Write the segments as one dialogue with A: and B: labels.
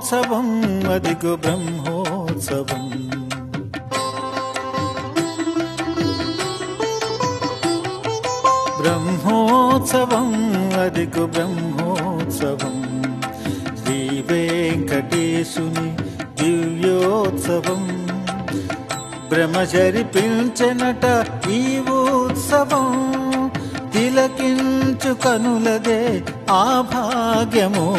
A: బ్రహ్మోత్సవం అదిగో బ్రహ్మోత్సవం. బ్రహ్మోత్సవం అదిగో బ్రహ్మోత్సవం. శ్రీ వెంకటేశుని దివ్యోత్సవం. బ్రహ్మచరి భ్రమచరిపించనట ఈ ఉత్సవం. తిలకించు కనులదే ఆ భాగ్యము.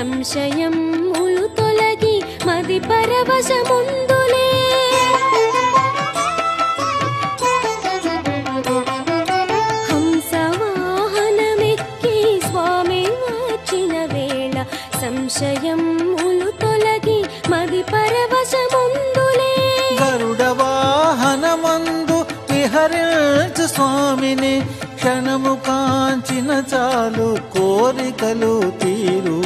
B: సంశయం ములు తొలగి మది పరవశముందులే. హంసవాహనమెక్కి స్వామి వచ్చిన వేళ సంశయం ములు తొలగి మది పరవశముందులే.
A: గరుడ వాహనమందు విహరించు స్వామిని క్షణము కాంచిన చాలు కోరికలు తీరు.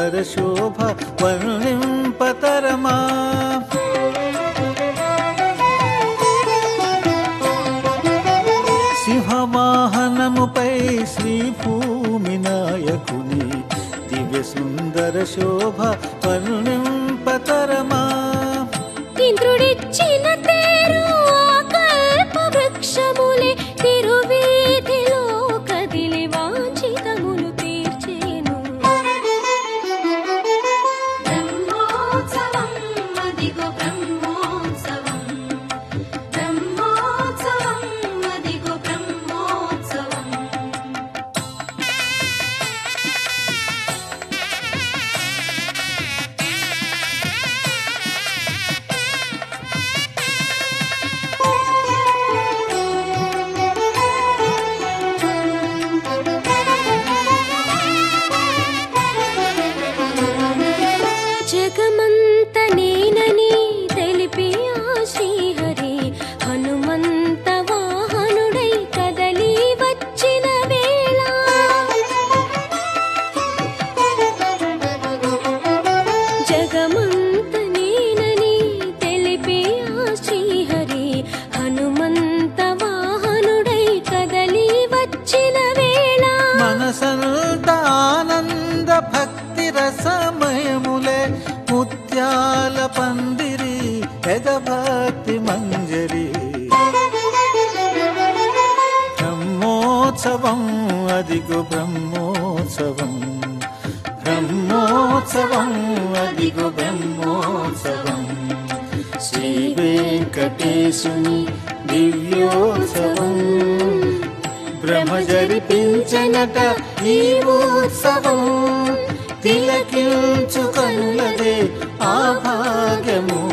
A: సుందర శోభ వర్ణింపతరమా. సింహవాహనముపై శ్రీ భూమి నాయకుని దివ్య సుందర శోభ వర్ణింపతరమా.
B: ఇంద్రుడి శ్రీహరి హనుమంత వాహనుడై కదలి వచ్చిన వేళ. జగమంత నేనని తెలిపి ఆ శ్రీహరి హనుమంత వాహనుడై కదలి వచ్చిన వేళ.
A: ఆనంద భక్తి రసమయములే ముత్యాల పందిరి ఎద బ్రహ్మోత్సవం అదిగో బ్రహ్మోత్సవం. బ్రహ్మోత్సవం అదిగో బ్రహ్మోత్సవం. శ్రీ వెంకటేశుని దివ్యోత్సవం. భ్రమ జరిపించనట ఈ ఉత్సవం. తిలకించు కనులదే ఆ భాగ్యము.